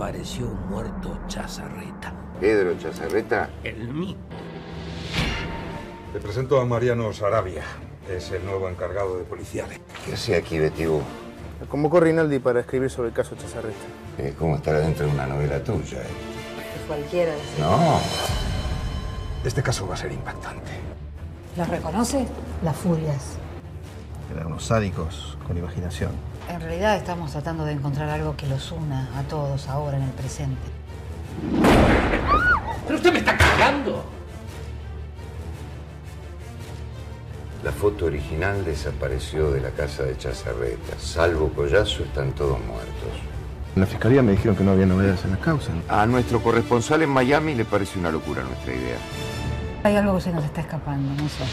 apareció un muerto Chazarreta. Pedro Chazarreta. El mismo. Te presento a Mariano Sarabia. Es el nuevo encargado de policiales. ¿Qué hace aquí, Betibú? Me convocó Rinaldi para escribir sobre el caso Chazarreta. Eh, ¿Cómo estar dentro de una novela tuya? eh? Cualquiera decía. No. Este caso va a ser impactante. ¿Los reconoce? Las furias. Eran unos sádicos con imaginación. En realidad estamos tratando de encontrar algo que los una a todos ahora en el presente. ¿Pero usted me está cagando? La foto original desapareció de la casa de Chazarreta. Salvo Collazo, están todos muertos. En la fiscalía me dijeron que no había novedades en la causa. A nuestro corresponsal en Miami le parece una locura nuestra idea. Hay algo que se nos está escapando, no sé.